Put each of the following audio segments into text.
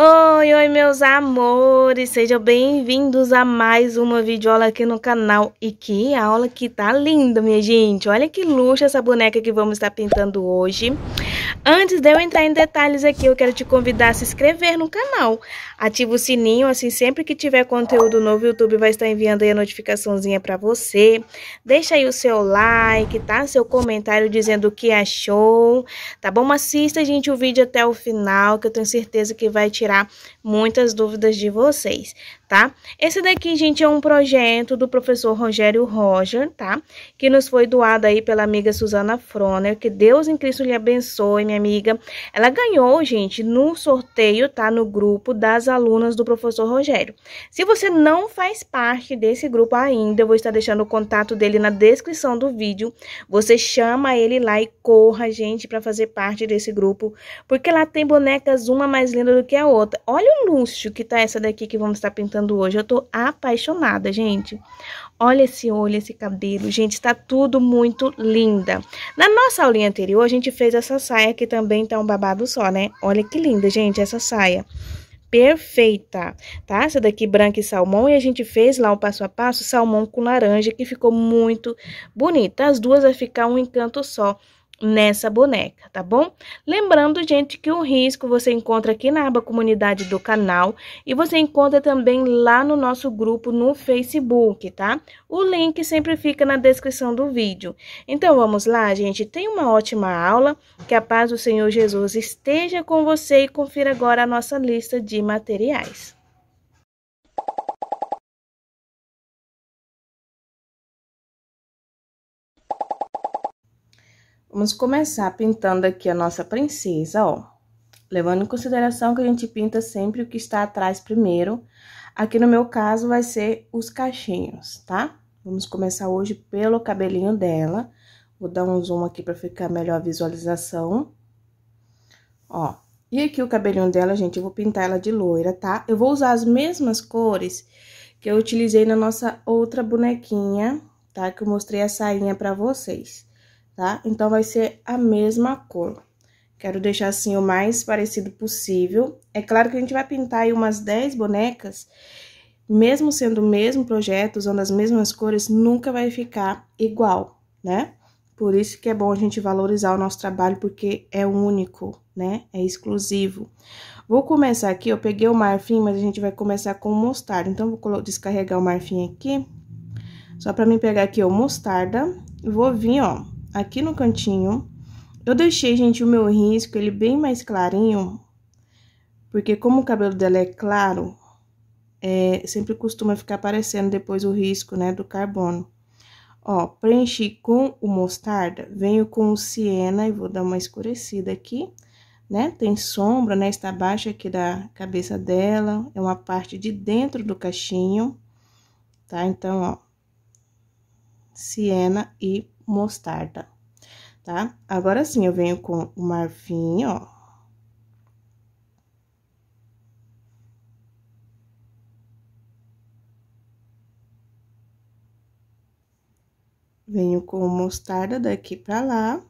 Oi, oi, meus amores, sejam bem-vindos a mais uma videoaula aqui no canal. E que aula que tá linda, minha gente. Olha que luxo essa boneca que vamos estar pintando hoje. Antes de eu entrar em detalhes aqui, eu quero te convidar a se inscrever no canal. Ativa o sininho, assim sempre que tiver conteúdo novo, o YouTube vai estar enviando aí a notificaçãozinha para você. Deixa aí o seu like, tá? Seu comentário dizendo o que achou, tá bom? Assista, gente, o vídeo até o final, que eu tenho certeza que vai tirar tirar muitas dúvidas de vocês, tá? Esse daqui, gente, é um projeto do professor Rogério Roger, tá? Que nos foi doado aí pela amiga Suzana Froner, que Deus em Cristo lhe abençoe, minha amiga. Ela ganhou, gente, no sorteio, tá? No grupo das alunas do professor Rogério. Se você não faz parte desse grupo ainda, eu vou estar deixando o contato dele na descrição do vídeo. Você chama ele lá e corra, gente, para fazer parte desse grupo, porque lá tem bonecas uma mais linda do que a outra. Olha o luxo que tá essa daqui que vamos estar pintando hoje. Eu tô apaixonada, gente. Olha esse olho, esse cabelo. Gente, está tudo muito linda. Na nossa aulinha anterior, a gente fez essa saia que também tá um babado só, né? Olha que linda, gente, essa saia. Perfeita, tá? Essa daqui branca e salmão. E a gente fez lá o passo a passo salmão com laranja, que ficou muito bonita. As duas vai ficar um encanto só nessa boneca, tá bom? Lembrando, gente, que o risco você encontra aqui na aba comunidade do canal e você encontra também lá no nosso grupo no Facebook, tá? O link sempre fica na descrição do vídeo. Então, vamos lá, gente? Tenha uma ótima aula, que a paz do Senhor Jesus esteja com você e confira agora a nossa lista de materiais. Vamos começar pintando aqui a nossa princesa, ó. Levando em consideração que a gente pinta sempre o que está atrás primeiro. Aqui no meu caso vai ser os cachinhos, tá? Vamos começar hoje pelo cabelinho dela. Vou dar um zoom aqui para ficar melhor a visualização. Ó, e aqui o cabelinho dela, gente, eu vou pintar ela de loira, tá? Eu vou usar as mesmas cores que eu utilizei na nossa outra bonequinha, tá? Que eu mostrei a sainha pra vocês tá? Então, vai ser a mesma cor. Quero deixar assim o mais parecido possível. É claro que a gente vai pintar aí umas 10 bonecas, mesmo sendo o mesmo projeto, usando as mesmas cores, nunca vai ficar igual, né? Por isso que é bom a gente valorizar o nosso trabalho, porque é único, né? É exclusivo. Vou começar aqui, eu peguei o marfim, mas a gente vai começar com mostarda. Então, vou descarregar o marfim aqui, só pra mim pegar aqui o mostarda. Vou vir, ó, aqui no cantinho. Eu deixei, gente, o meu risco, ele bem mais clarinho, porque como o cabelo dela é claro, é, sempre costuma ficar aparecendo depois o risco, né, do carbono. Ó, preenchi com o mostarda, venho com o siena e vou dar uma escurecida aqui, né? Tem sombra, né? Está abaixo aqui da cabeça dela, é uma parte de dentro do cachinho, tá? Então, ó, siena e mostarda, tá? Agora sim, eu venho com o marfim, ó. Venho com mostarda daqui pra lá.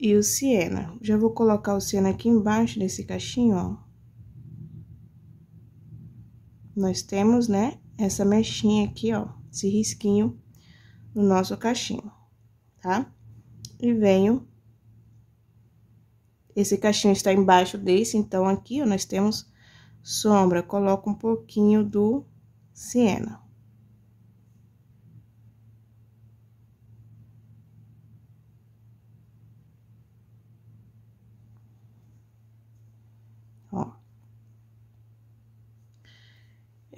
E o siena. Já vou colocar o siena aqui embaixo desse cachinho, ó nós temos, né, essa mechinha aqui, ó, esse risquinho no nosso cachinho, tá? E venho... Esse cachinho está embaixo desse, então, aqui, ó, nós temos sombra. Coloco um pouquinho do siena.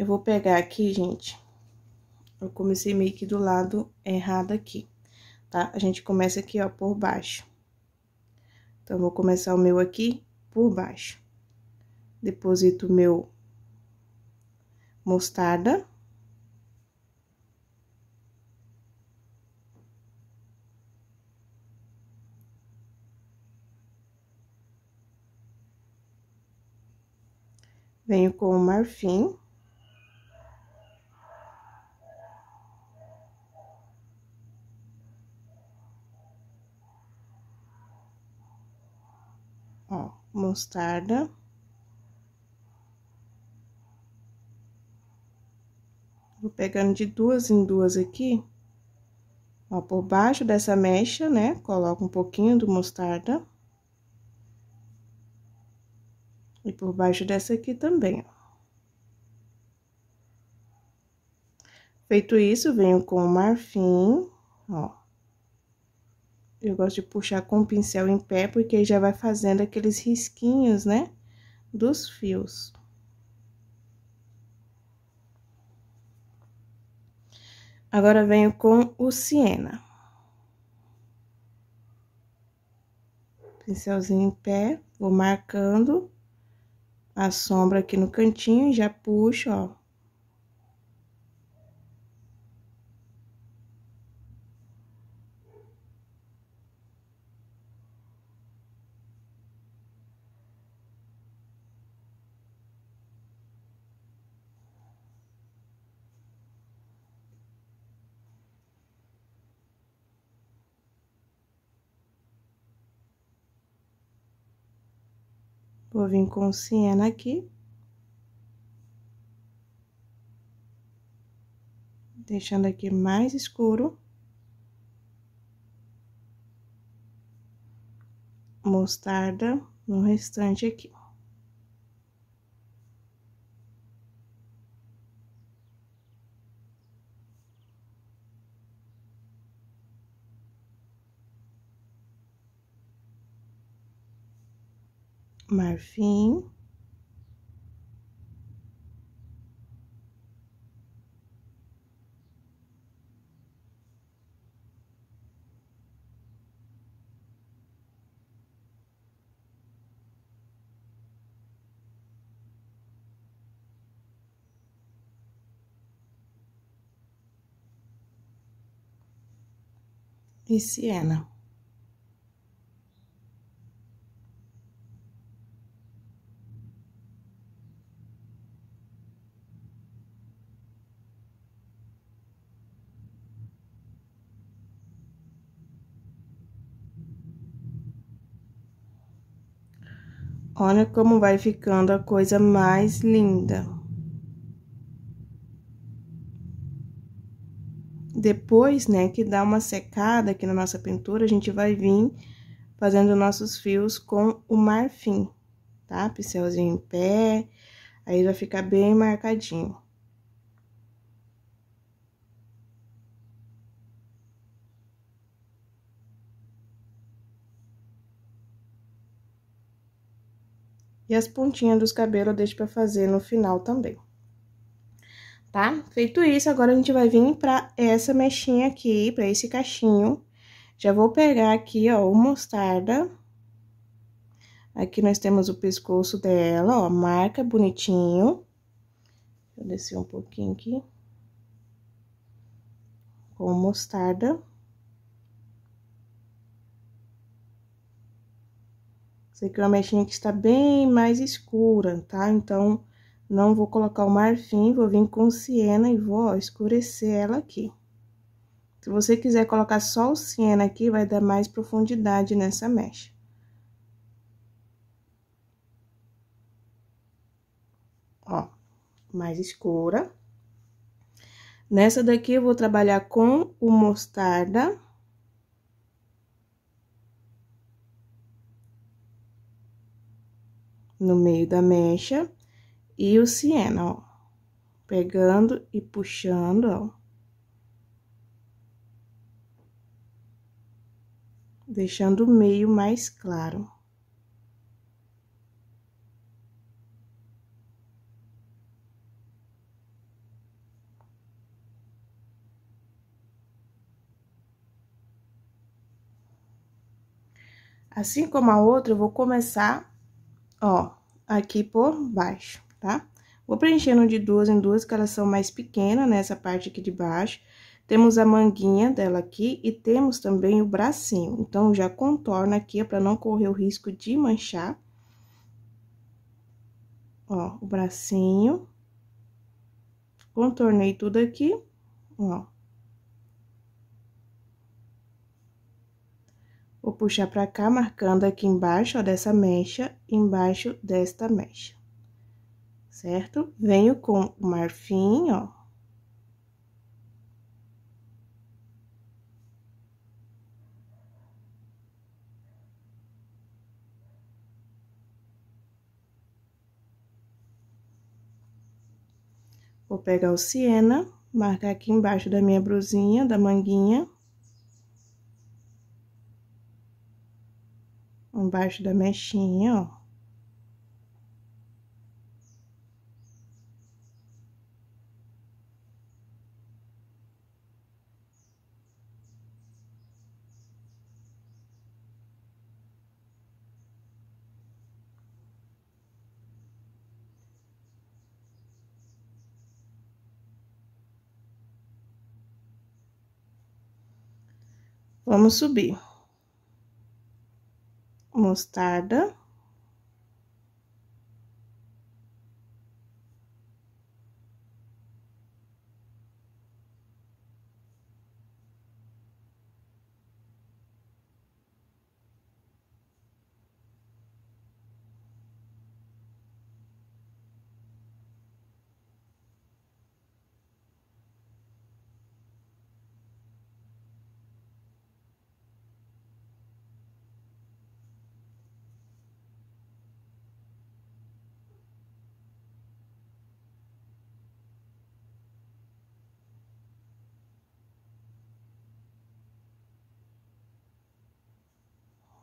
Eu vou pegar aqui, gente, eu comecei meio que do lado errado aqui, tá? A gente começa aqui, ó, por baixo. Então, vou começar o meu aqui por baixo. Deposito o meu mostarda. Venho com o marfim. Mostarda. Vou pegando de duas em duas aqui. Ó, por baixo dessa mecha, né, coloco um pouquinho do mostarda. E por baixo dessa aqui também, ó. Feito isso, venho com o marfim, ó. Eu gosto de puxar com o pincel em pé, porque já vai fazendo aqueles risquinhos, né, dos fios. Agora, venho com o siena. Pincelzinho em pé, vou marcando a sombra aqui no cantinho, já puxo, ó, Vir com siena aqui. Deixando aqui mais escuro. Mostarda no restante aqui. Marfim. E siena. Olha como vai ficando a coisa mais linda. Depois, né, que dá uma secada aqui na nossa pintura, a gente vai vir fazendo nossos fios com o marfim, tá? Pincelzinho em pé, aí vai ficar bem marcadinho. E as pontinhas dos cabelos eu deixo pra fazer no final também. Tá? Feito isso, agora a gente vai vir pra essa mechinha aqui, pra esse cachinho. Já vou pegar aqui, ó, o mostarda. Aqui nós temos o pescoço dela, ó, marca bonitinho. Eu descer um pouquinho aqui. Com mostarda. Essa aqui é uma mechinha que está bem mais escura, tá? Então, não vou colocar o marfim, vou vir com siena e vou, ó, escurecer ela aqui. Se você quiser colocar só o siena aqui, vai dar mais profundidade nessa mecha. Ó, mais escura. Nessa daqui, eu vou trabalhar com o mostarda. No meio da mecha e o siena, ó. Pegando e puxando, ó. Deixando o meio mais claro. Assim como a outra, eu vou começar ó, aqui por baixo, tá? Vou preenchendo de duas em duas, que elas são mais pequenas, nessa parte aqui de baixo. Temos a manguinha dela aqui e temos também o bracinho. Então, já contorno aqui, para não correr o risco de manchar. Ó, o bracinho. Contornei tudo aqui, ó. Vou puxar pra cá, marcando aqui embaixo, ó, dessa mecha, embaixo desta mecha. Certo? Venho com o marfim, ó. Vou pegar o siena, marcar aqui embaixo da minha brusinha, da manguinha. Embaixo da mechinha, ó. Vamos subir. Mostarda.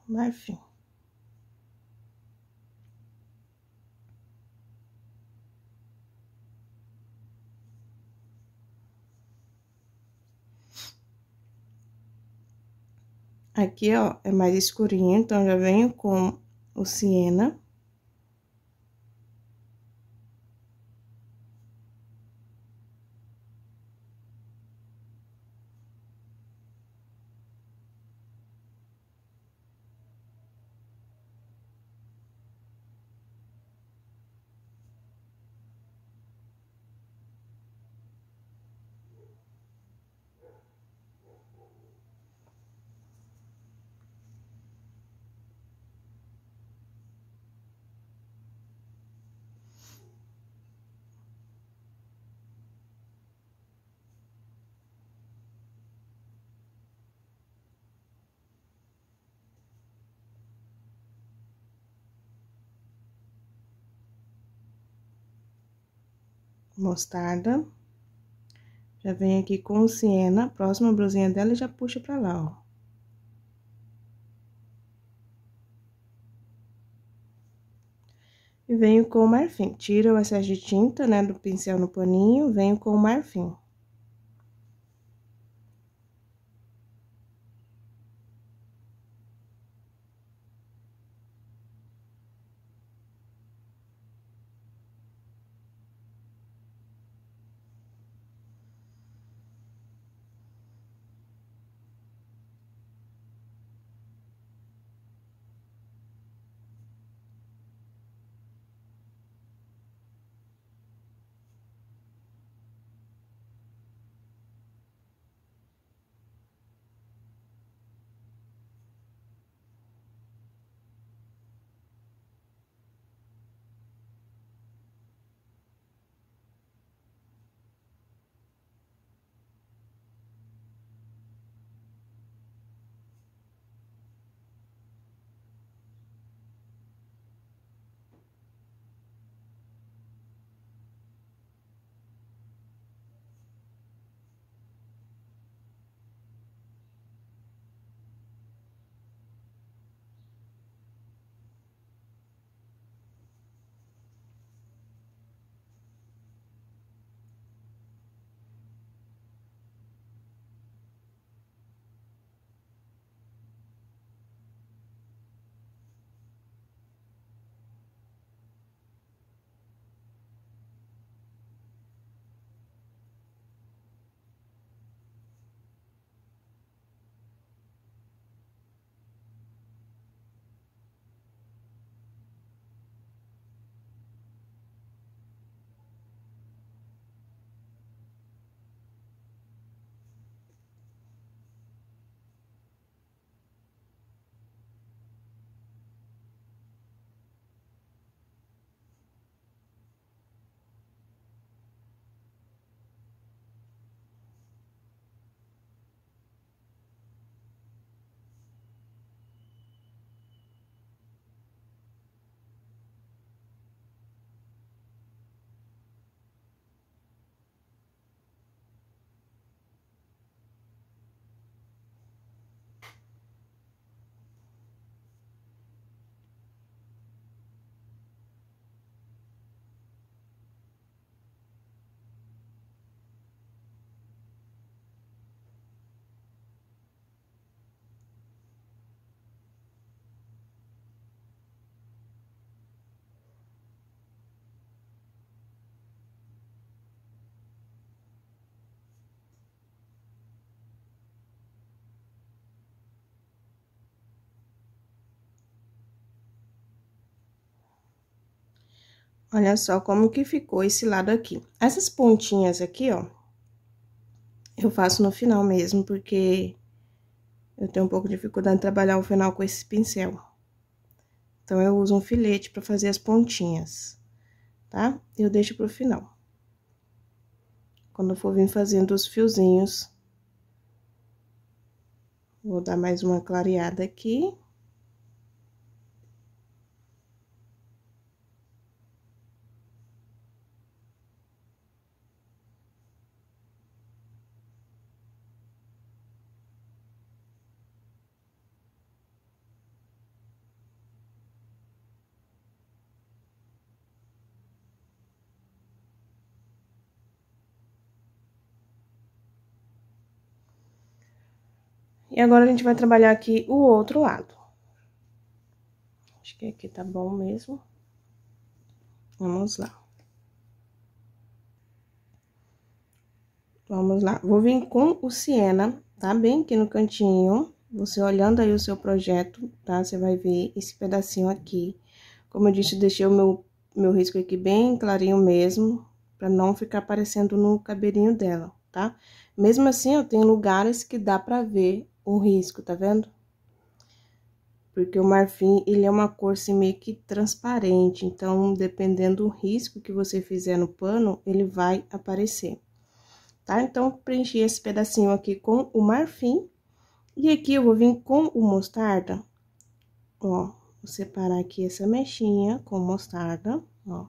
Marfim. Aqui, ó, é mais escurinho, então já venho com o siena. Mostarda. Já vem aqui com o siena, próxima blusinha dela e já puxa pra lá, ó. E venho com o marfim. Tiro o excesso de tinta, né, do pincel no paninho, venho com o marfim. Olha só como que ficou esse lado aqui. Essas pontinhas aqui, ó, eu faço no final mesmo, porque eu tenho um pouco de dificuldade em trabalhar o final com esse pincel. Então, eu uso um filete para fazer as pontinhas, tá? Eu deixo pro final. Quando eu for vir fazendo os fiozinhos, vou dar mais uma clareada aqui. E agora, a gente vai trabalhar aqui o outro lado. Acho que aqui tá bom mesmo. Vamos lá. Vamos lá. Vou vir com o siena, tá? Bem aqui no cantinho. Você olhando aí o seu projeto, tá? Você vai ver esse pedacinho aqui. Como eu disse, deixei o meu, meu risco aqui bem clarinho mesmo, pra não ficar aparecendo no cabelinho dela, tá? Mesmo assim, eu tenho lugares que dá pra ver o risco, tá vendo? Porque o marfim, ele é uma cor assim, meio que transparente, então, dependendo do risco que você fizer no pano, ele vai aparecer. Tá? Então, preenchi esse pedacinho aqui com o marfim. E aqui eu vou vir com o mostarda, ó, vou separar aqui essa mechinha com mostarda, ó.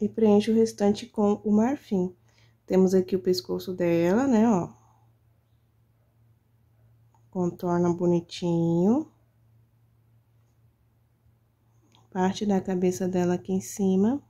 E preenche o restante com o marfim. Temos aqui o pescoço dela, né, ó. Contorna bonitinho. Parte da cabeça dela aqui em cima.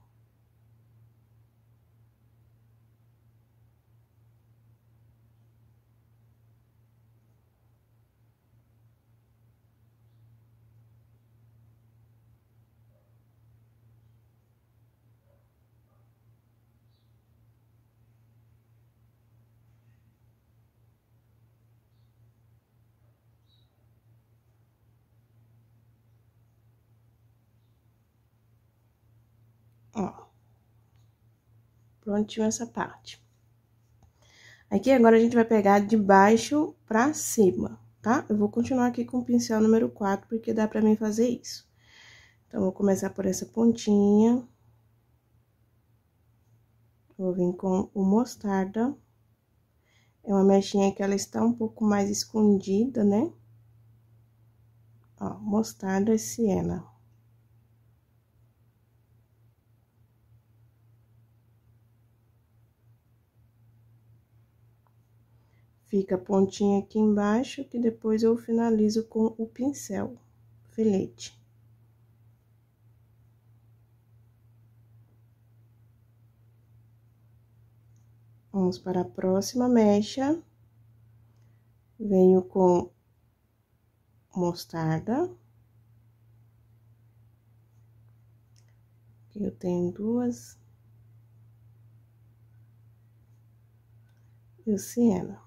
Ó. Prontinho essa parte. Aqui, agora, a gente vai pegar de baixo pra cima, tá? Eu vou continuar aqui com o pincel número 4, porque dá pra mim fazer isso. Então, vou começar por essa pontinha. Vou vir com o mostarda. É uma mechinha que ela está um pouco mais escondida, né? Ó, mostarda e siena. Fica a pontinha aqui embaixo, que depois eu finalizo com o pincel, filete. Vamos para a próxima mecha. Venho com mostarda. Eu tenho duas. E o siena.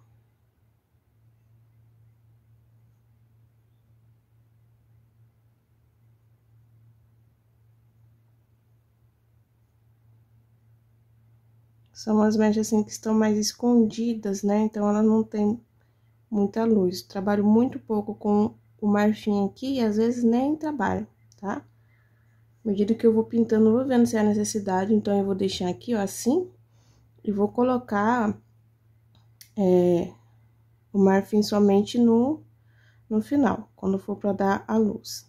São as mechas assim que estão mais escondidas, né? Então, ela não tem muita luz. Trabalho muito pouco com o marfim aqui e às vezes nem trabalho, tá? À medida que eu vou pintando, eu vou vendo se há necessidade, então eu vou deixar aqui, ó, assim. E vou colocar é, o marfim somente no, no final, quando for pra dar a luz.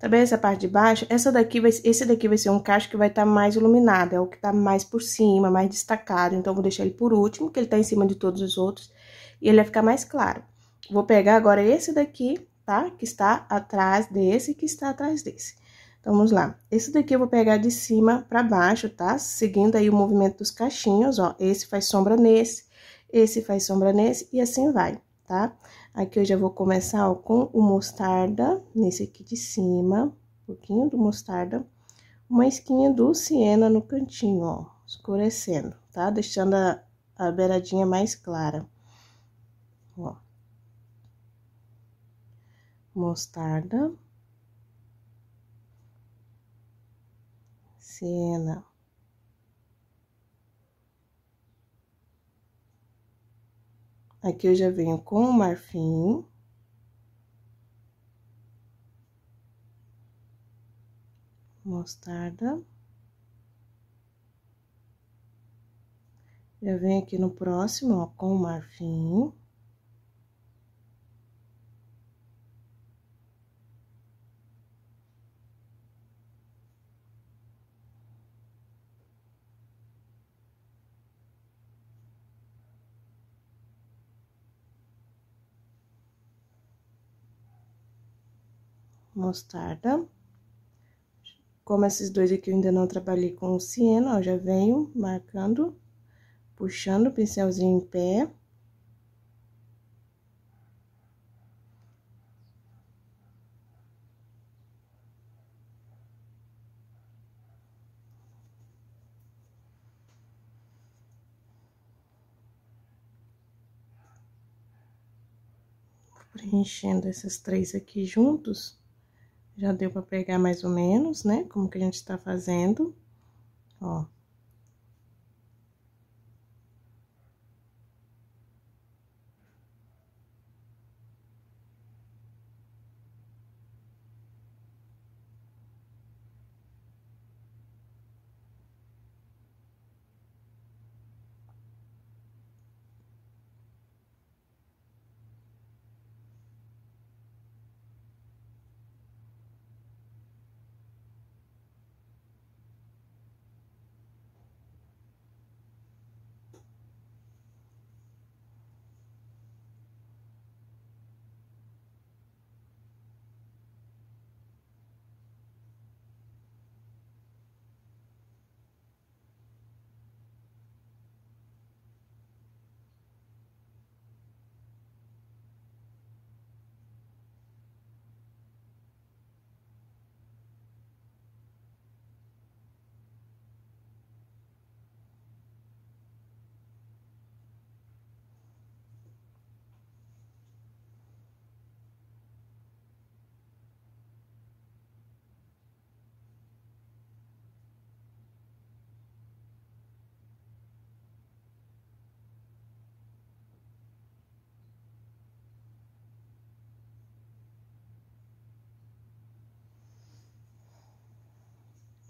Também essa parte de baixo, essa daqui vai, esse daqui vai ser um cacho que vai estar tá mais iluminado, é o que tá mais por cima, mais destacado. Então, vou deixar ele por último, que ele tá em cima de todos os outros, e ele vai ficar mais claro. Vou pegar agora esse daqui, tá? Que está atrás desse, que está atrás desse. Então, vamos lá. Esse daqui eu vou pegar de cima pra baixo, tá? Seguindo aí o movimento dos cachinhos, ó. Esse faz sombra nesse, esse faz sombra nesse e assim vai, tá? Aqui eu já vou começar, ó, com o mostarda, nesse aqui de cima, um pouquinho do mostarda, uma esquinha do siena no cantinho, ó, escurecendo, tá? Deixando a, a beiradinha mais clara, ó. Mostarda. Siena. Aqui eu já venho com o marfim. Mostarda. Já venho aqui no próximo, ó, com o marfim. Mostarda. Como esses dois aqui eu ainda não trabalhei com o cieno, ó, já venho marcando, puxando o pincelzinho em pé. preenchendo esses três aqui juntos. Já deu pra pegar mais ou menos, né? Como que a gente tá fazendo. Ó.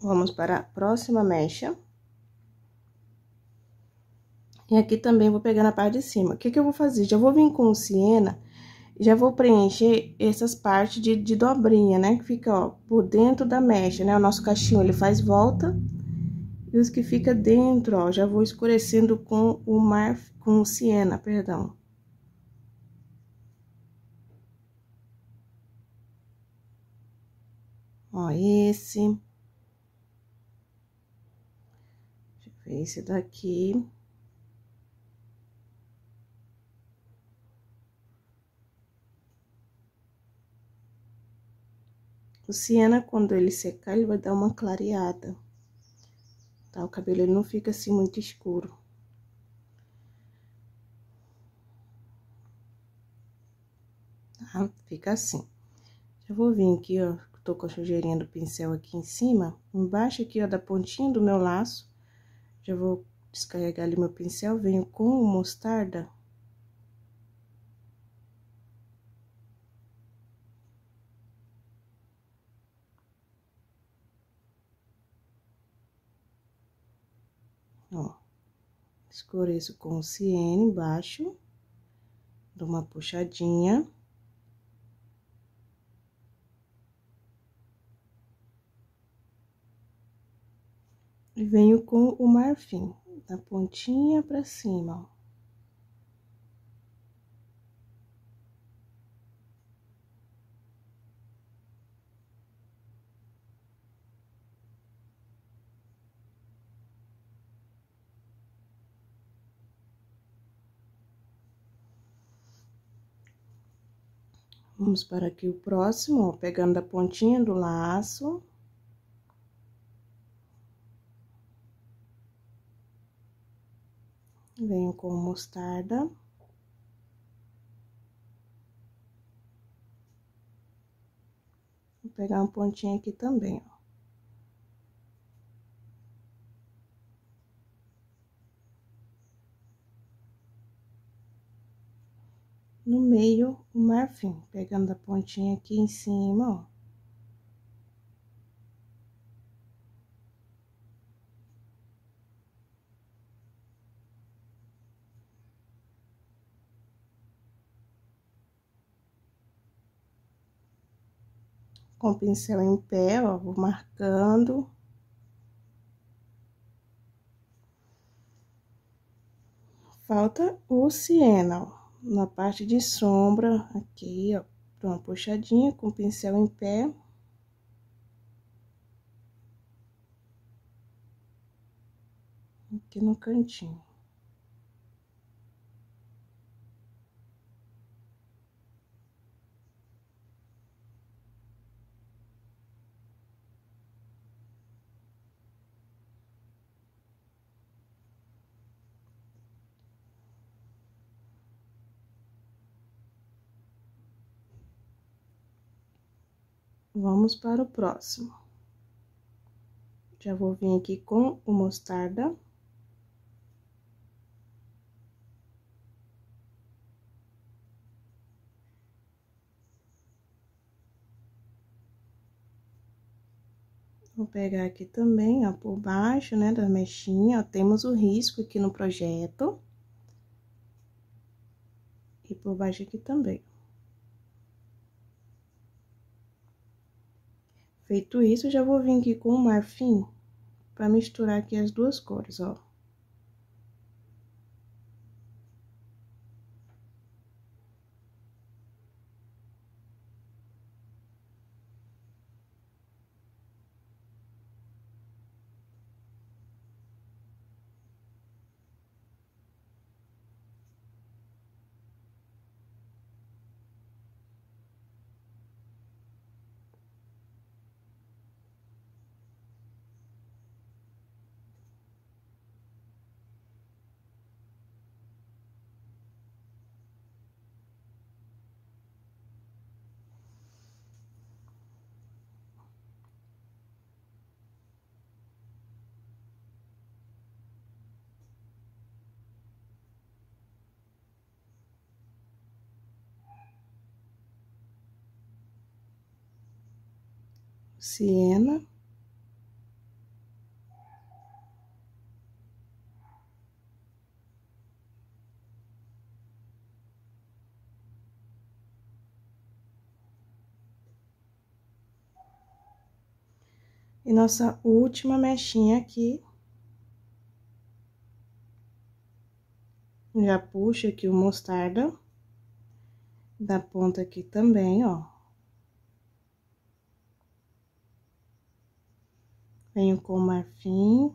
Vamos para a próxima mecha. E aqui também vou pegar na parte de cima. O que que eu vou fazer? Já vou vir com o siena, já vou preencher essas partes de, de dobrinha, né? Que fica, ó, por dentro da mecha, né? O nosso cachinho, ele faz volta. E os que fica dentro, ó, já vou escurecendo com o mar, com o siena, perdão. Ó, esse... esse daqui. O siena, quando ele secar, ele vai dar uma clareada. Tá? O cabelo não fica assim muito escuro. Tá? Fica assim. Já vou vir aqui, ó, tô com a sujeirinha do pincel aqui em cima, embaixo aqui, ó, da pontinha do meu laço, já vou descarregar ali meu pincel, venho com o mostarda. Ó, escureço com o embaixo, dou uma puxadinha. e venho com o marfim da pontinha para cima, ó. Vamos para aqui o próximo, ó, pegando a pontinha do laço. Venho com mostarda. Vou pegar um pontinho aqui também, ó. no meio o marfim, pegando a pontinha aqui em cima, ó. Com o pincel em pé, ó, vou marcando. Falta o siena, ó na parte de sombra, aqui, ó, uma puxadinha com o pincel em pé. Aqui no cantinho. Vamos para o próximo. Já vou vir aqui com o mostarda. Vou pegar aqui também, ó, por baixo, né, da mechinha, ó, temos o risco aqui no projeto. E por baixo aqui também. Feito isso, já vou vir aqui com o marfim para misturar aqui as duas cores, ó. Siena. E nossa última mechinha aqui. Já puxa aqui o mostarda. Da ponta aqui também, ó. Venho com marfim.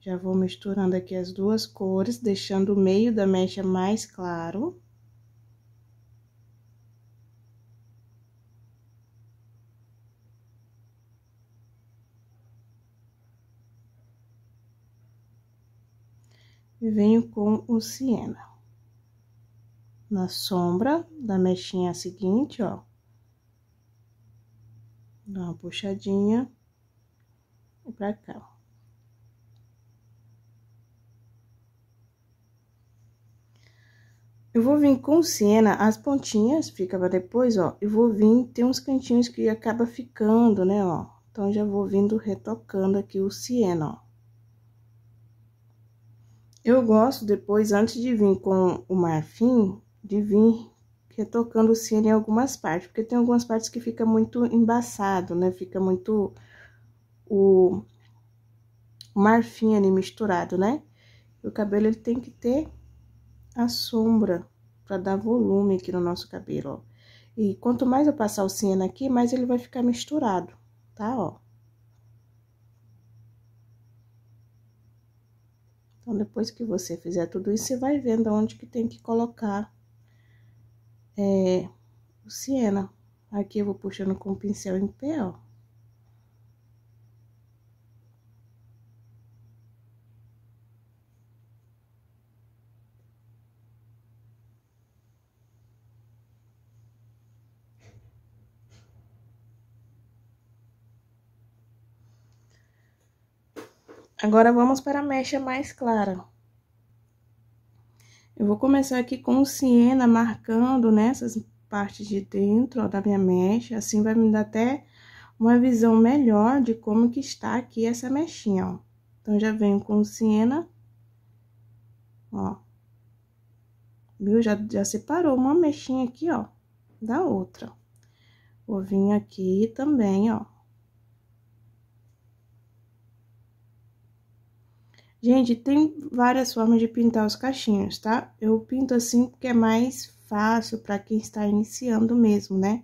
Já vou misturando aqui as duas cores, deixando o meio da mecha mais claro. E venho com o siena. Na sombra da mechinha seguinte, ó. Dá uma puxadinha pra cá. Eu vou vir com siena, as pontinhas fica pra depois, ó. Eu vou vir, tem uns cantinhos que acaba ficando, né, ó. Então, já vou vindo retocando aqui o siena, ó. Eu gosto depois, antes de vir com o marfim, de vir retocando o siena em algumas partes, porque tem algumas partes que fica muito embaçado, né? Fica muito o marfim ali misturado, né? o cabelo, ele tem que ter a sombra para dar volume aqui no nosso cabelo, ó. E quanto mais eu passar o siena aqui, mais ele vai ficar misturado, tá, ó. Então, depois que você fizer tudo isso, você vai vendo onde que tem que colocar é, o siena. Aqui eu vou puxando com o pincel em pé, ó. Agora, vamos para a mecha mais clara. Eu vou começar aqui com o siena, marcando nessas partes de dentro, ó, da minha mecha. Assim, vai me dar até uma visão melhor de como que está aqui essa mechinha, ó. Então, já venho com o siena, ó. Viu? Já, já separou uma mechinha aqui, ó, da outra. Vou vir aqui também, ó. Gente, tem várias formas de pintar os cachinhos, tá? Eu pinto assim porque é mais fácil para quem está iniciando mesmo, né?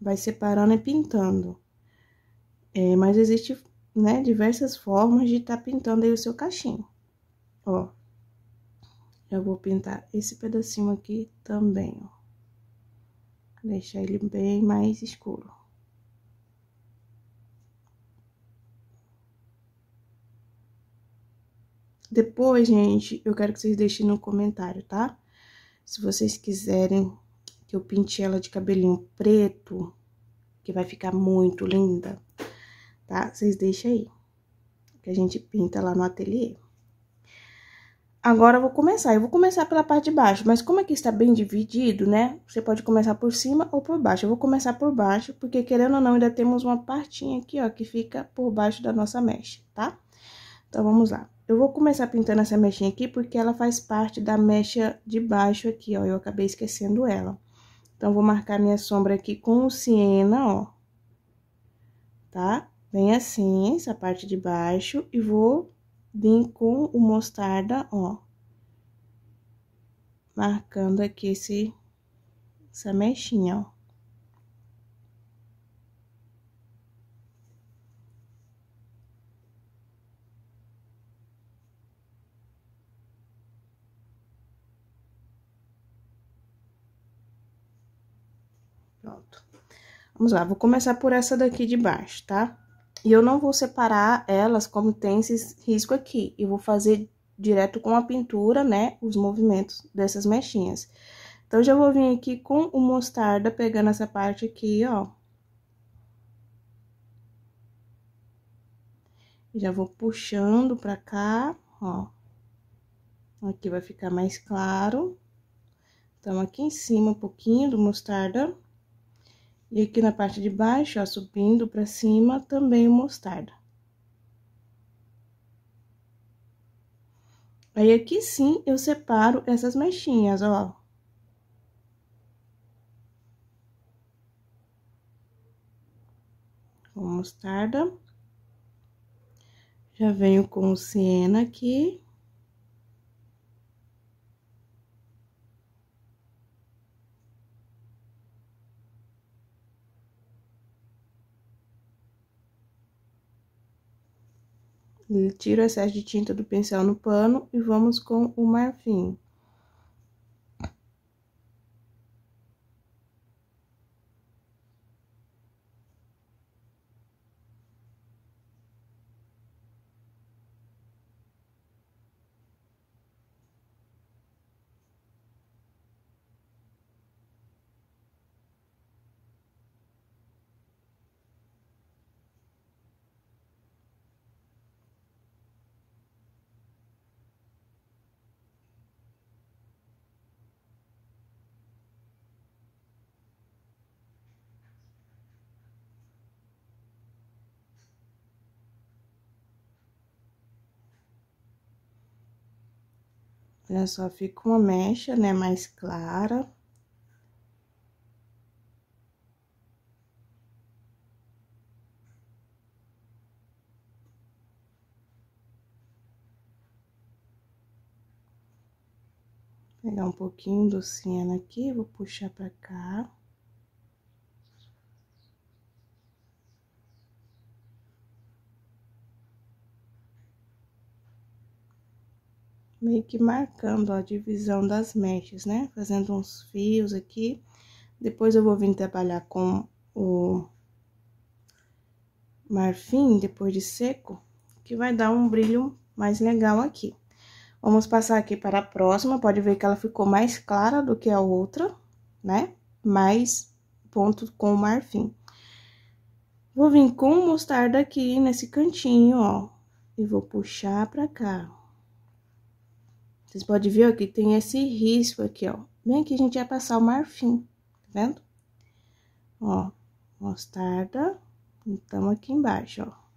Vai separando e pintando. É, mas existe, né, diversas formas de estar tá pintando aí o seu cachinho. Ó, já vou pintar esse pedacinho aqui também, ó. Deixar ele bem mais escuro. Depois, gente, eu quero que vocês deixem no comentário, tá? Se vocês quiserem que eu pinte ela de cabelinho preto, que vai ficar muito linda, tá? Vocês deixem aí, que a gente pinta lá no ateliê. Agora, eu vou começar. Eu vou começar pela parte de baixo, mas como aqui está bem dividido, né? Você pode começar por cima ou por baixo. Eu vou começar por baixo, porque querendo ou não, ainda temos uma partinha aqui, ó, que fica por baixo da nossa mecha, tá? Então, vamos lá. Eu vou começar pintando essa mechinha aqui, porque ela faz parte da mecha de baixo aqui, ó. Eu acabei esquecendo ela. Então, vou marcar minha sombra aqui com o siena, ó. Tá? Vem assim, essa parte de baixo, e vou vir com o mostarda, ó. Marcando aqui esse, essa mechinha, ó. Vamos lá, vou começar por essa daqui de baixo, tá? E eu não vou separar elas como tem esse risco aqui. Eu vou fazer direto com a pintura, né, os movimentos dessas mechinhas. Então, já vou vir aqui com o mostarda, pegando essa parte aqui, ó. Já vou puxando pra cá, ó. Aqui vai ficar mais claro. Então, aqui em cima um pouquinho do mostarda. E aqui na parte de baixo, ó, subindo pra cima, também o mostarda. Aí, aqui sim, eu separo essas mechinhas, ó. Com mostarda. Já venho com o siena aqui. Tiro o excesso de tinta do pincel no pano e vamos com o marfim. Olha só, fica uma mecha, né, mais clara. Pegar um pouquinho do siena aqui, vou puxar pra cá. Meio que marcando a divisão das mechas, né? Fazendo uns fios aqui, Depois eu vou vir trabalhar com o marfim, depois de seco, que vai dar um brilho mais legal aqui. Vamos passar aqui para a próxima, pode ver que ela ficou mais clara do que a outra, né? Mais ponto com o marfim. Vou vir com mostarda aqui nesse cantinho, ó, e vou puxar pra cá. Vocês podem ver, ó, que tem esse risco aqui, ó. Bem aqui a gente vai passar o marfim, tá vendo? Ó, mostarda, então aqui embaixo, ó.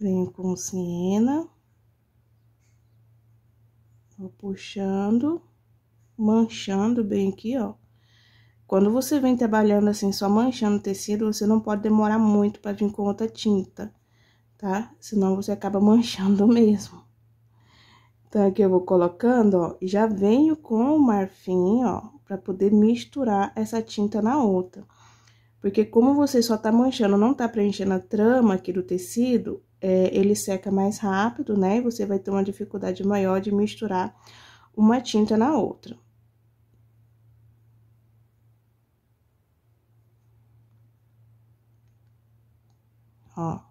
Venho com siena. Vou puxando, manchando bem aqui, ó. Quando você vem trabalhando assim, só manchando o tecido, você não pode demorar muito para vir com outra tinta, tá? Senão você acaba manchando mesmo. Então, aqui eu vou colocando, ó, e já venho com o marfim, ó, para poder misturar essa tinta na outra. Porque como você só tá manchando, não tá preenchendo a trama aqui do tecido, é, ele seca mais rápido, né? E você vai ter uma dificuldade maior de misturar uma tinta na outra. Ó.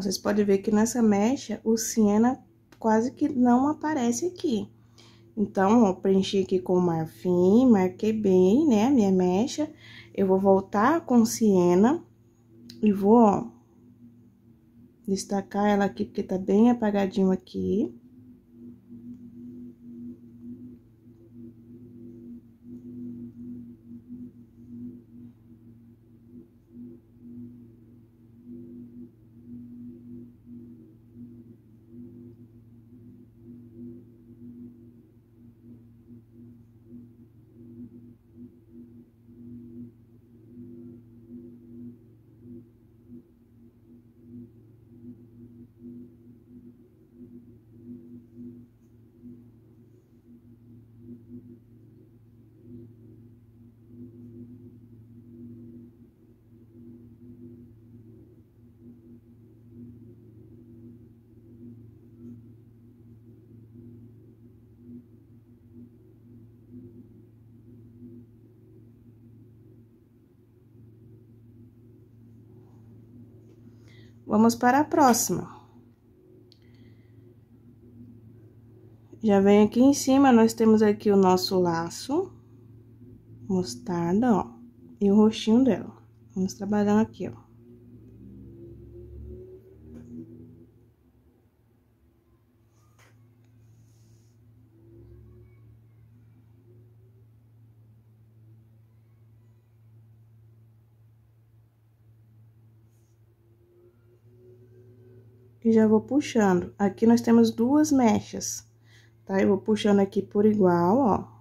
Vocês podem ver que nessa mecha, o siena quase que não aparece aqui. Então, ó, preenchi aqui com marfim, marquei bem, né, a minha mecha. Eu vou voltar com siena e vou, ó, destacar ela aqui, porque tá bem apagadinho aqui. Vamos para a próxima. Já vem aqui em cima, nós temos aqui o nosso laço, mostarda, ó, e o rostinho dela. Vamos trabalhando aqui, ó. Já vou puxando. Aqui nós temos duas mechas, tá? Eu vou puxando aqui por igual, ó.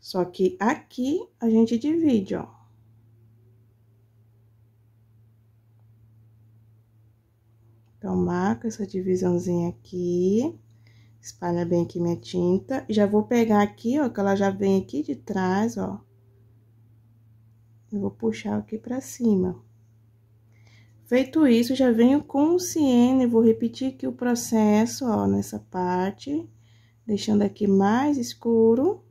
Só que aqui a gente divide, ó. Então, marca essa divisãozinha aqui, espalha bem aqui minha tinta. Já vou pegar aqui, ó, que ela já vem aqui de trás, ó. Eu vou puxar aqui pra cima. Feito isso, já venho com o ciene, vou repetir aqui o processo, ó, nessa parte, deixando aqui mais escuro.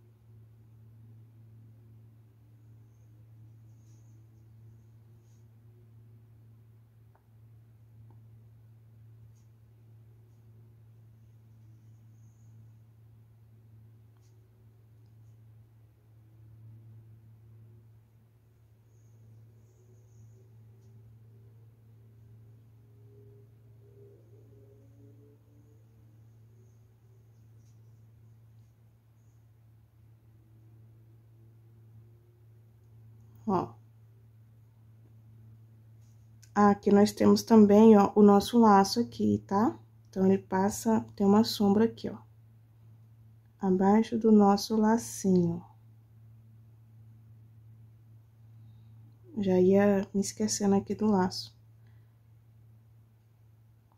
ó. Aqui nós temos também, ó, o nosso laço aqui, tá? Então, ele passa, tem uma sombra aqui, ó. Abaixo do nosso lacinho. Já ia me esquecendo aqui do laço.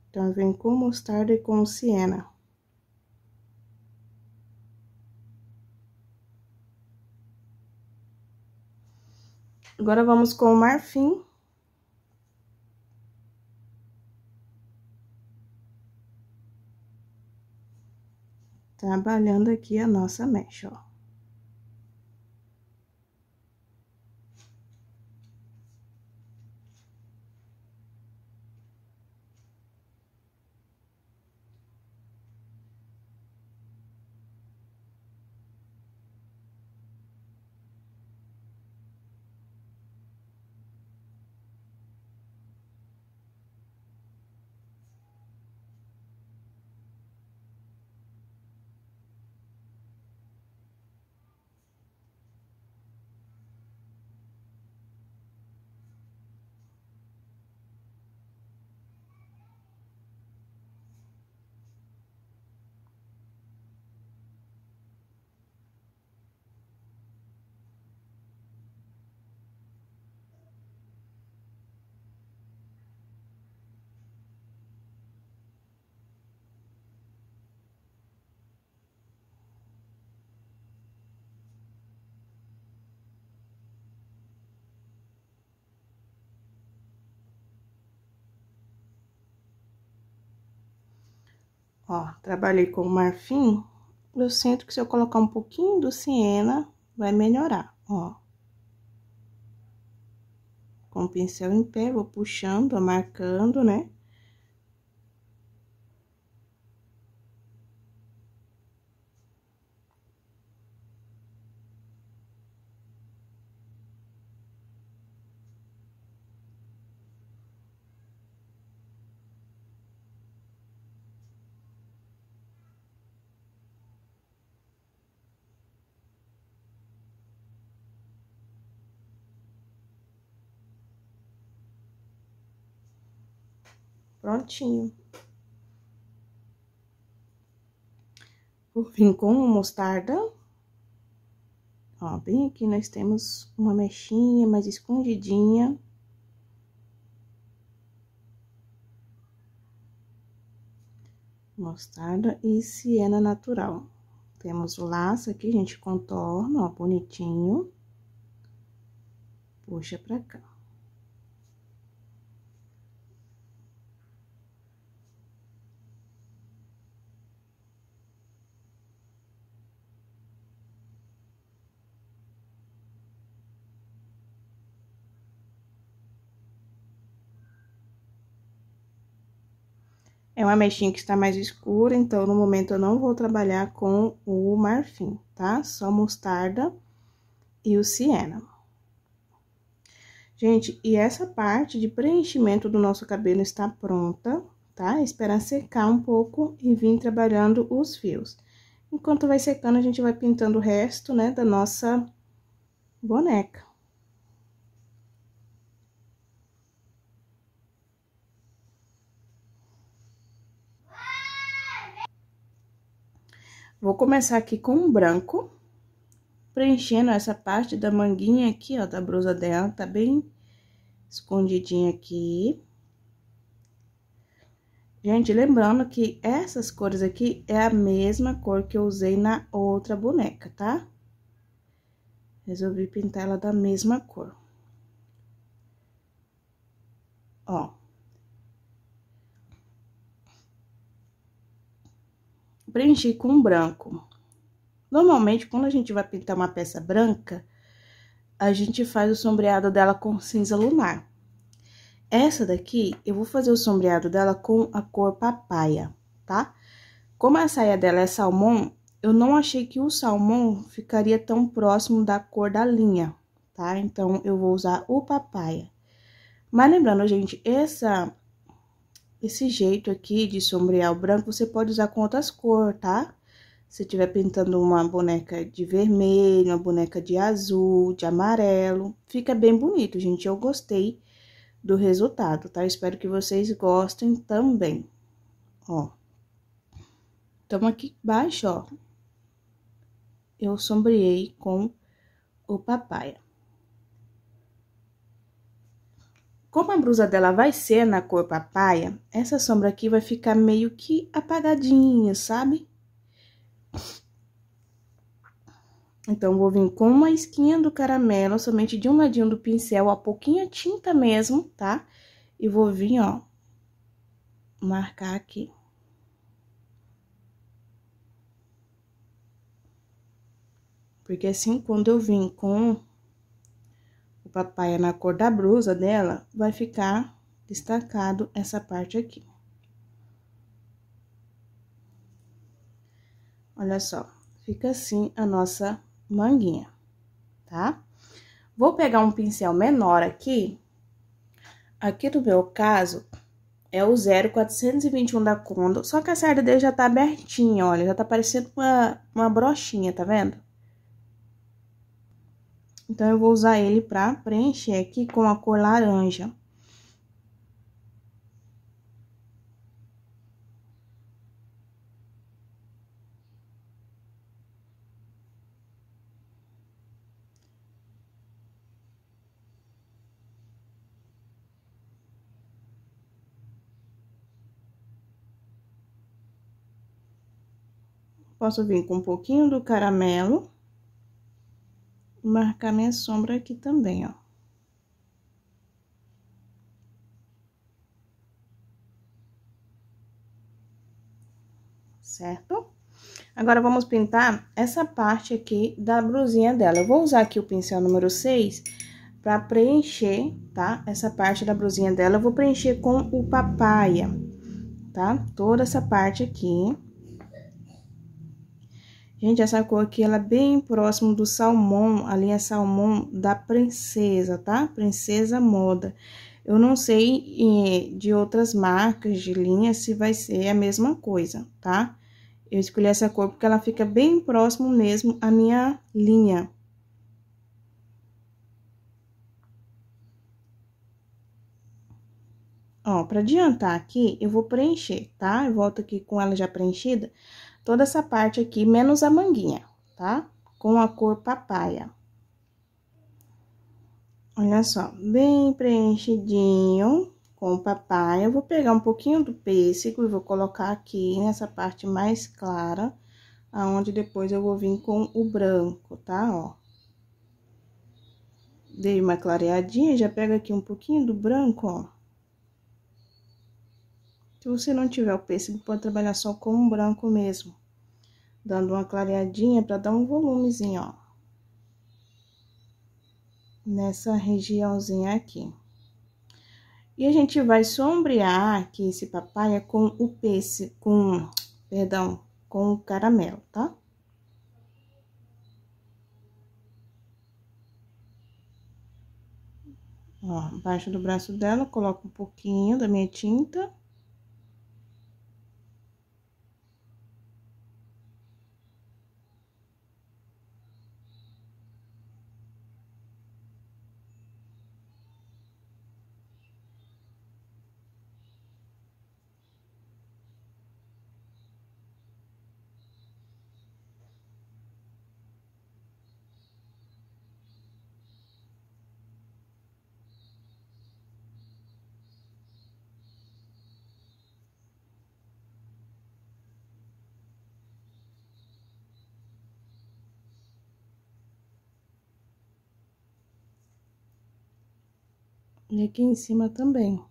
Então, vem com mostarda e com siena. Agora, vamos com o marfim. Trabalhando aqui a nossa mecha, ó. Ó, trabalhei com marfim, eu sinto que se eu colocar um pouquinho do siena, vai melhorar, ó. Com o pincel em pé, vou puxando, marcando, né? Prontinho. Vou vir com mostarda. Ó, bem aqui nós temos uma mechinha mais escondidinha. Mostarda e siena natural. Temos o laço aqui, gente contorna, ó, bonitinho. Puxa pra cá. Uma mexinha que está mais escura, então, no momento, eu não vou trabalhar com o marfim, tá? Só mostarda e o siena. Gente, e essa parte de preenchimento do nosso cabelo está pronta, tá? Esperar secar um pouco e vir trabalhando os fios. Enquanto vai secando, a gente vai pintando o resto, né, da nossa boneca. Vou começar aqui com um branco, preenchendo essa parte da manguinha aqui, ó, da blusa dela, tá bem escondidinha aqui. Gente, lembrando que essas cores aqui é a mesma cor que eu usei na outra boneca, tá? Resolvi pintar ela da mesma cor. Ó. preenchi com branco. Normalmente, quando a gente vai pintar uma peça branca, a gente faz o sombreado dela com cinza lunar. Essa daqui, eu vou fazer o sombreado dela com a cor papaya, tá? Como a saia dela é salmão, eu não achei que o salmão ficaria tão próximo da cor da linha, tá? Então, eu vou usar o papaya. Mas lembrando, gente, essa esse jeito aqui de sombrear o branco, você pode usar com outras cores, tá? Se estiver pintando uma boneca de vermelho, uma boneca de azul, de amarelo, fica bem bonito, gente. Eu gostei do resultado, tá? Eu espero que vocês gostem também. Ó. Então, aqui embaixo, ó, eu sombreei com o papaya. Como a blusa dela vai ser na cor papaya, essa sombra aqui vai ficar meio que apagadinha, sabe? Então, vou vir com uma esquinha do caramelo, somente de um ladinho do pincel, a pouquinha tinta mesmo, tá? E vou vir, ó, marcar aqui. Porque assim, quando eu vim com papaya na cor da blusa dela, vai ficar destacado essa parte aqui. Olha só, fica assim a nossa manguinha, tá? Vou pegar um pincel menor aqui. Aqui no meu caso, é o 0421 da Condo, só que a cerda dele já tá abertinha, olha, já tá parecendo uma, uma brochinha, tá vendo? Então, eu vou usar ele pra preencher aqui com a cor laranja. Posso vir com um pouquinho do caramelo marcar minha sombra aqui também, ó. Certo? Agora, vamos pintar essa parte aqui da blusinha dela. Eu vou usar aqui o pincel número 6 para preencher, tá? Essa parte da blusinha dela, eu vou preencher com o papaya, tá? Toda essa parte aqui. Gente, essa cor aqui, ela é bem próximo do salmão, a linha salmão da princesa, tá? Princesa Moda. Eu não sei de outras marcas de linha se vai ser a mesma coisa, tá? Eu escolhi essa cor porque ela fica bem próximo mesmo à minha linha. Ó, pra adiantar aqui, eu vou preencher, tá? Eu volto aqui com ela já preenchida toda essa parte aqui, menos a manguinha, tá? Com a cor papaya. Olha só, bem preenchidinho com papaya. Eu vou pegar um pouquinho do pêssego e vou colocar aqui nessa parte mais clara, aonde depois eu vou vir com o branco, tá? Ó. Dei uma clareadinha, já pega aqui um pouquinho do branco, ó. Se você não tiver o pêssego, pode trabalhar só com um branco mesmo. Dando uma clareadinha para dar um volumezinho, ó. Nessa regiãozinha aqui. E a gente vai sombrear aqui esse papaya com o pêssego, com, perdão, com o caramelo, tá? Ó, embaixo do braço dela, coloco um pouquinho da minha tinta. E aqui em cima também.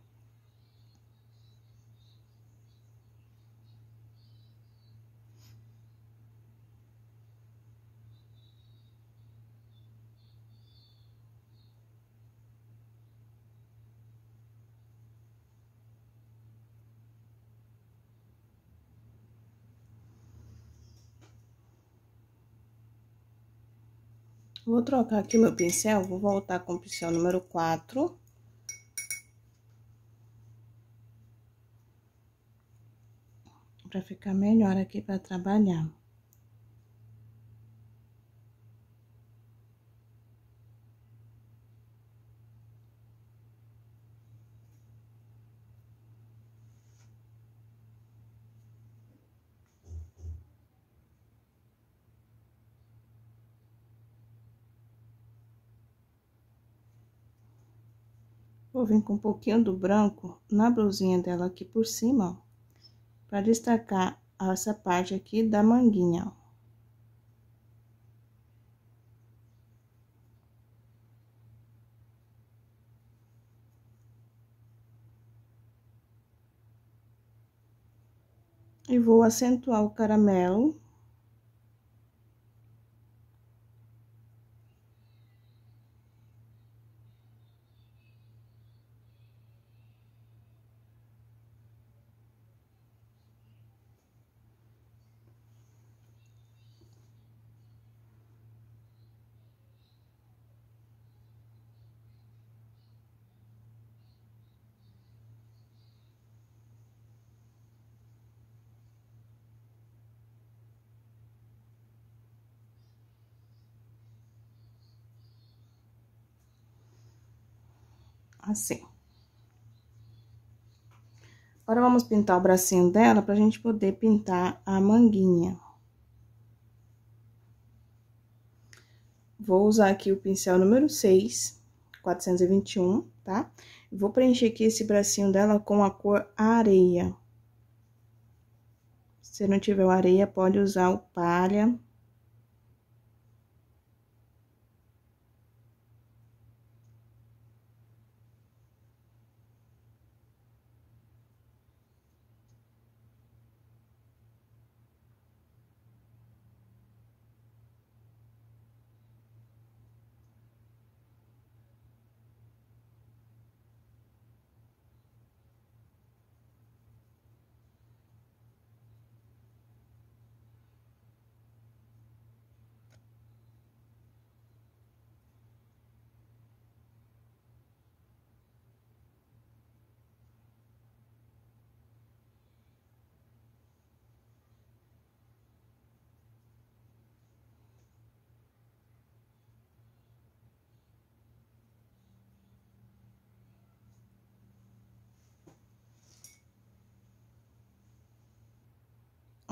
Vou trocar aqui meu pincel, vou voltar com o pincel número 4. para ficar melhor aqui para trabalhar. Vou vir com um pouquinho do branco na blusinha dela aqui por cima, ó. Pra destacar essa parte aqui da manguinha, ó. E vou acentuar o caramelo assim. Agora, vamos pintar o bracinho dela pra gente poder pintar a manguinha. Vou usar aqui o pincel número 6, 421, tá? Vou preencher aqui esse bracinho dela com a cor areia. Se não tiver areia, pode usar o palha.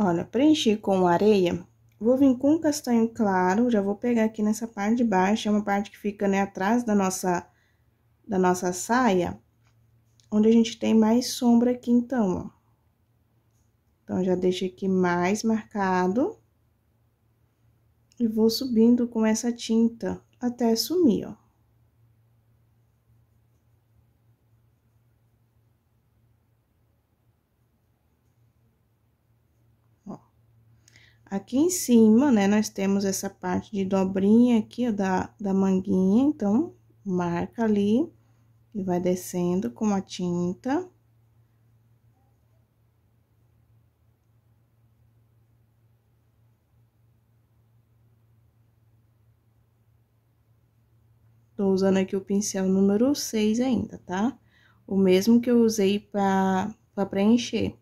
Olha, preenchi com areia, vou vir com castanho claro, já vou pegar aqui nessa parte de baixo, é uma parte que fica, né, atrás da nossa, da nossa saia, onde a gente tem mais sombra aqui, então, ó. Então, já deixo aqui mais marcado. E vou subindo com essa tinta até sumir, ó. Aqui em cima, né, nós temos essa parte de dobrinha aqui, ó, da, da manguinha, então, marca ali e vai descendo com a tinta. Tô usando aqui o pincel número 6 ainda, tá? O mesmo que eu usei pra, pra preencher.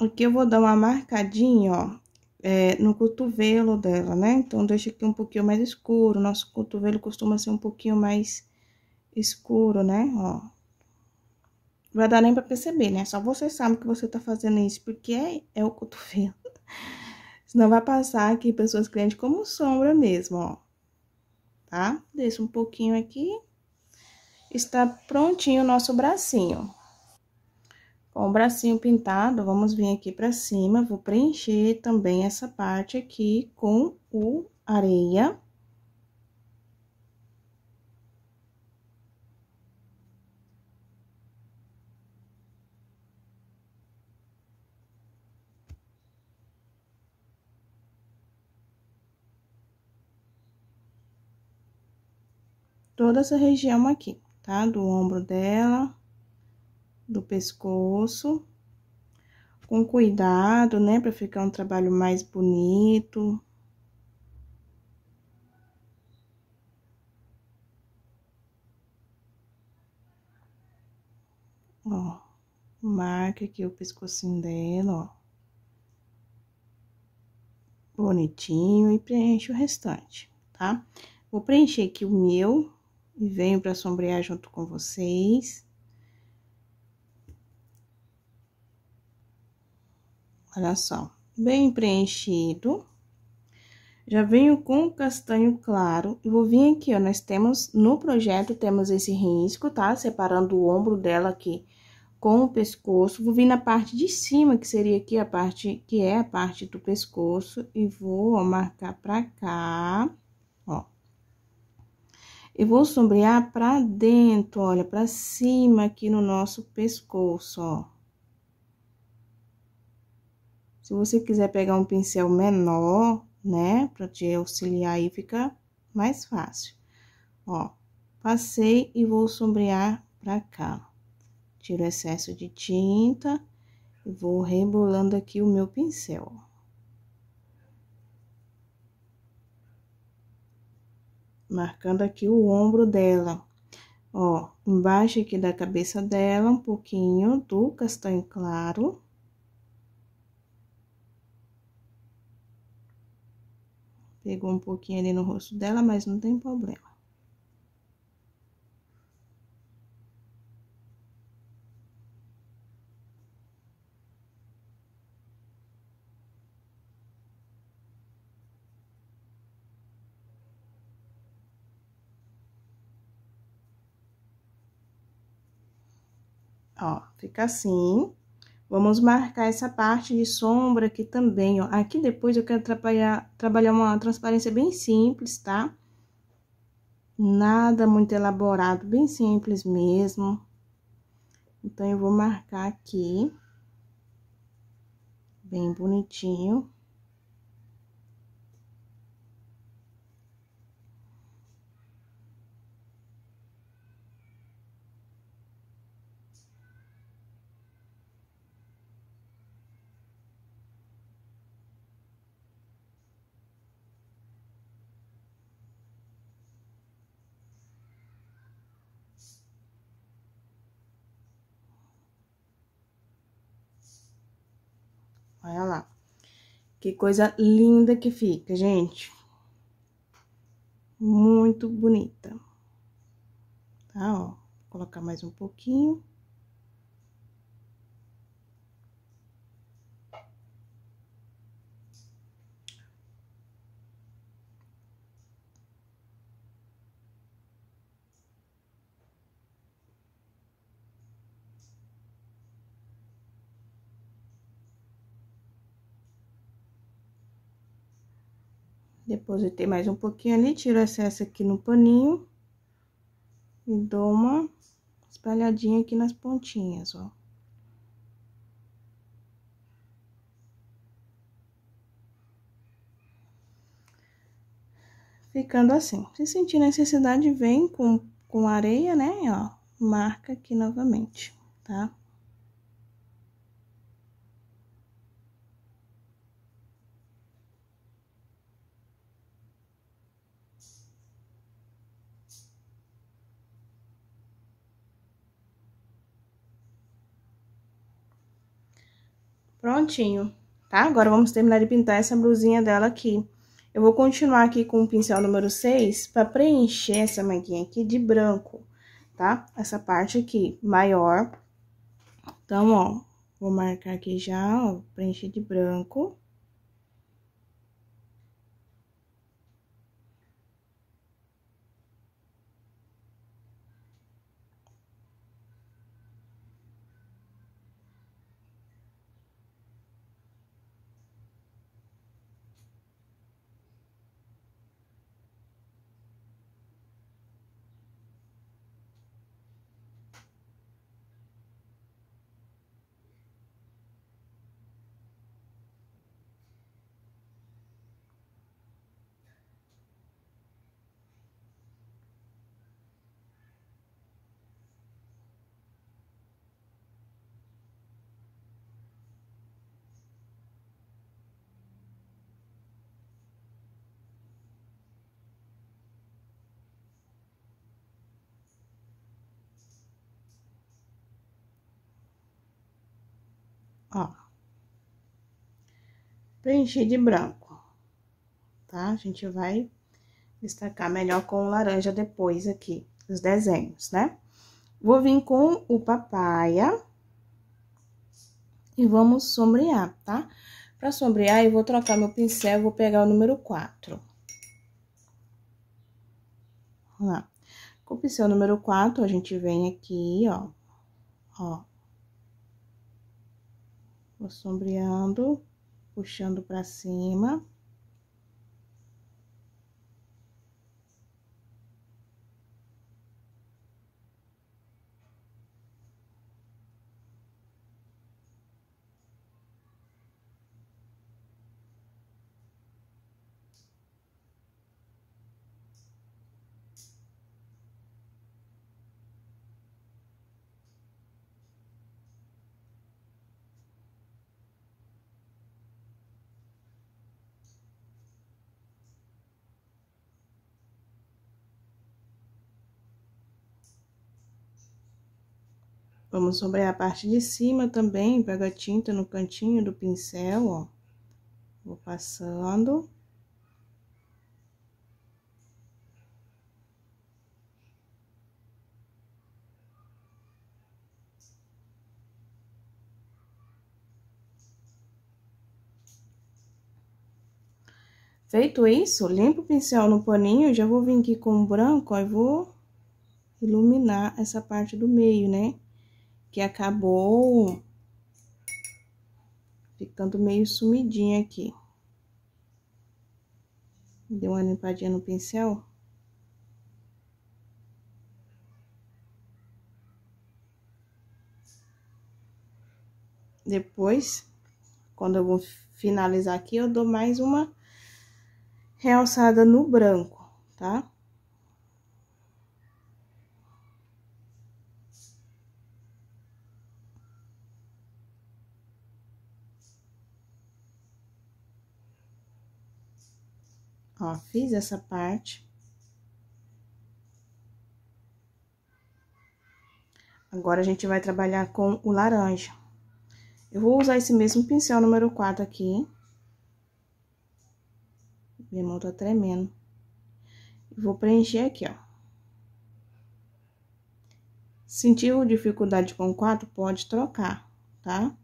Aqui eu vou dar uma marcadinha, ó, é, no cotovelo dela, né? Então, deixa aqui um pouquinho mais escuro. Nosso cotovelo costuma ser um pouquinho mais escuro, né? Ó. Vai dar nem pra perceber, né? Só você sabe que você tá fazendo isso, porque é, é o cotovelo. Senão vai passar aqui pessoas clientes como sombra mesmo, ó. Tá? Deixa um pouquinho aqui. Está prontinho o nosso bracinho. Com o bracinho pintado, vamos vir aqui pra cima, vou preencher também essa parte aqui com o areia. toda essa região aqui, tá? Do ombro dela, do pescoço. Com cuidado, né? Pra ficar um trabalho mais bonito. Ó, marca aqui o pescocinho dela, ó. Bonitinho e preenche o restante, tá? Vou preencher aqui o meu e venho pra sombrear junto com vocês. Olha só, bem preenchido. Já venho com o castanho claro e vou vir aqui, ó, nós temos, no projeto, temos esse risco, tá? Separando o ombro dela aqui com o pescoço. Vou vir na parte de cima, que seria aqui a parte, que é a parte do pescoço, e vou, ó, marcar pra cá, ó. E vou sombrear pra dentro, olha, pra cima aqui no nosso pescoço, ó. Se você quiser pegar um pincel menor, né? Pra te auxiliar aí, fica mais fácil. Ó, passei e vou sombrear pra cá. Tiro o excesso de tinta e vou rebolando aqui o meu pincel. Marcando aqui o ombro dela. Ó, embaixo aqui da cabeça dela, um pouquinho do castanho claro. Pegou um pouquinho ali no rosto dela, mas não tem problema. Ó, fica assim. Vamos marcar essa parte de sombra aqui também, ó. Aqui depois eu quero trabalhar, trabalhar uma transparência bem simples, tá? Nada muito elaborado, bem simples mesmo. Então, eu vou marcar aqui. Bem bonitinho. Olha lá. Que coisa linda que fica, gente. Muito bonita. Tá, ó. Vou colocar mais um pouquinho. Depositei mais um pouquinho ali, tiro o excesso aqui no paninho. E dou uma espalhadinha aqui nas pontinhas, ó. Ficando assim. Se sentir necessidade, vem com, com areia, né, ó. Marca aqui novamente, tá? Prontinho, tá? Agora, vamos terminar de pintar essa blusinha dela aqui. Eu vou continuar aqui com o pincel número 6 para preencher essa manguinha aqui de branco, tá? Essa parte aqui, maior. Então, ó, vou marcar aqui já, ó, preencher de branco. Ó. Preencher de branco, tá? A gente vai destacar melhor com o laranja depois aqui, os desenhos, né? Vou vir com o papaya e vamos sombrear, tá? Pra sombrear, eu vou trocar meu pincel, vou pegar o número 4. Vamos lá. Com o pincel número 4, a gente vem aqui, ó, ó. Vou sombreando, puxando pra cima. Vamos sombrear a parte de cima também, pega a tinta no cantinho do pincel, ó. Vou passando. Feito isso, limpo o pincel no paninho, já vou vir aqui com o branco, aí vou iluminar essa parte do meio, né? Que acabou ficando meio sumidinha aqui. Deu uma limpadinha no pincel. Depois, quando eu vou finalizar aqui, eu dou mais uma realçada no branco, tá? Ó, fiz essa parte. Agora, a gente vai trabalhar com o laranja. Eu vou usar esse mesmo pincel número 4 aqui. Minha mão tá tremendo. vou preencher aqui, ó. Sentiu dificuldade com 4, pode trocar, tá?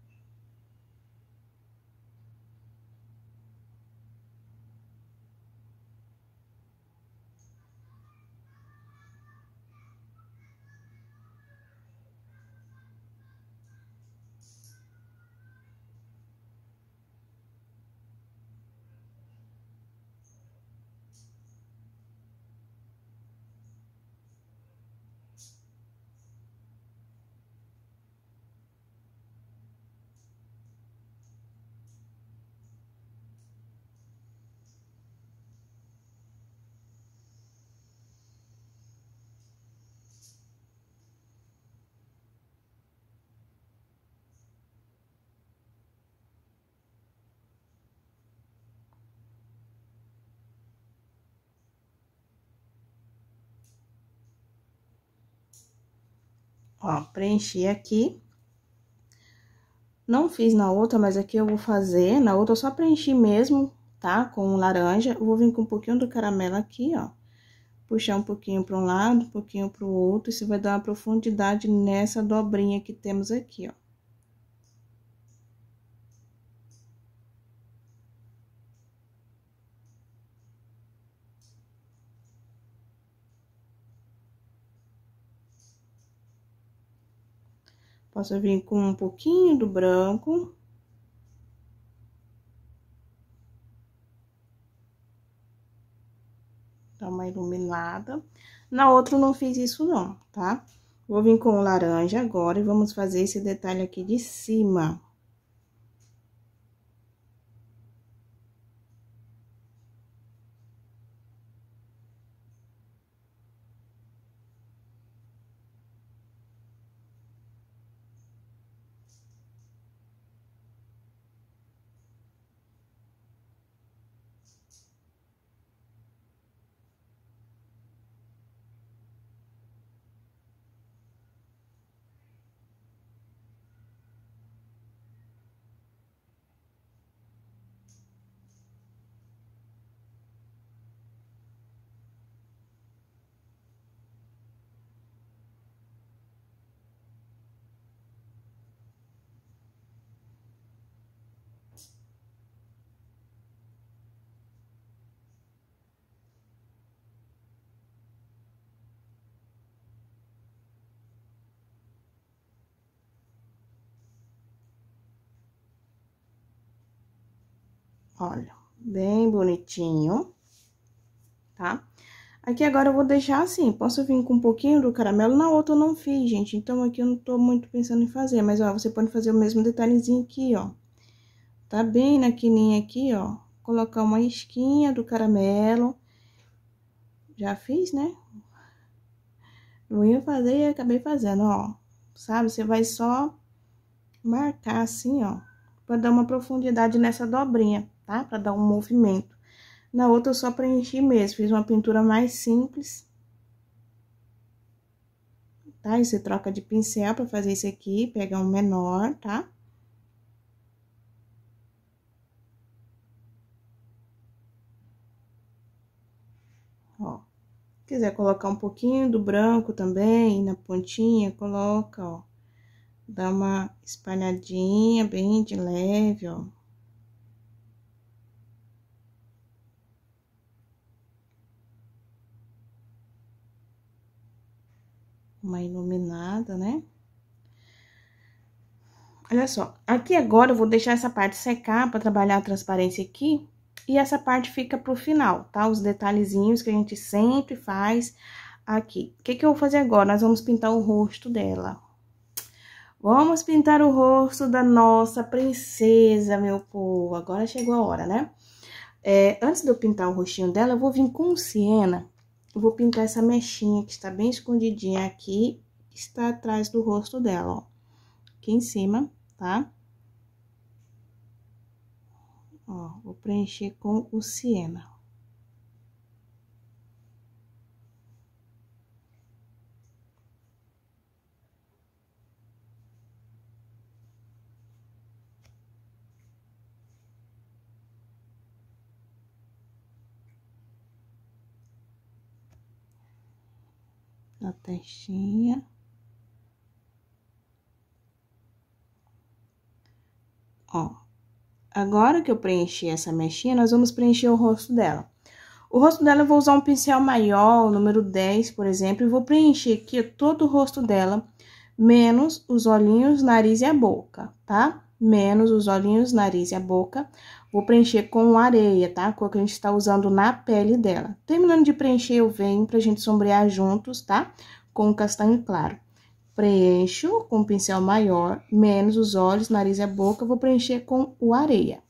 Ó, preenchi aqui. Não fiz na outra, mas aqui eu vou fazer. Na outra eu só preenchi mesmo, tá? Com laranja. Eu vou vir com um pouquinho do caramelo aqui, ó. Puxar um pouquinho para um lado, um pouquinho para o outro. Isso vai dar uma profundidade nessa dobrinha que temos aqui, ó. Posso vir com um pouquinho do branco. Dá uma iluminada. Na outra, não fiz isso não, tá? Vou vir com o laranja agora e vamos fazer esse detalhe aqui de cima. Bem bonitinho, tá? Aqui agora eu vou deixar assim, posso vir com um pouquinho do caramelo, na outra eu não fiz, gente, então aqui eu não tô muito pensando em fazer, mas ó, você pode fazer o mesmo detalhezinho aqui, ó. Tá bem na quininha aqui, ó, colocar uma esquinha do caramelo. Já fiz, né? Não ia fazer e acabei fazendo, ó. Sabe? Você vai só marcar assim, ó, pra dar uma profundidade nessa dobrinha, tá? Pra dar um movimento. Na outra eu só preenchi mesmo, fiz uma pintura mais simples. Tá? E você troca de pincel pra fazer isso aqui, pega um menor, tá? Ó. Quiser colocar um pouquinho do branco também na pontinha, coloca, ó. Dá uma espalhadinha bem de leve, ó. Uma iluminada, né? Olha só, aqui agora eu vou deixar essa parte secar para trabalhar a transparência aqui. E essa parte fica pro final, tá? Os detalhezinhos que a gente sempre faz aqui. O que que eu vou fazer agora? Nós vamos pintar o rosto dela. Vamos pintar o rosto da nossa princesa, meu povo. Agora chegou a hora, né? É, antes de eu pintar o rostinho dela, eu vou vir com siena. Eu vou pintar essa mechinha que está bem escondidinha aqui, que está atrás do rosto dela, ó. Aqui em cima, tá? Ó, vou preencher com o siena. Na testinha. Ó, Agora que eu preenchi essa mechinha, nós vamos preencher o rosto dela. O rosto dela eu vou usar um pincel maior, número 10, por exemplo, e vou preencher aqui todo o rosto dela, menos os olhinhos, nariz e a boca, tá? Menos os olhinhos, nariz e a boca. Vou preencher com areia, tá? A que a gente tá usando na pele dela. Terminando de preencher, eu venho pra gente sombrear juntos, tá? Com o castanho claro. Preencho com o pincel maior, menos os olhos, nariz e a boca, vou preencher com o areia.